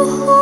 Oh.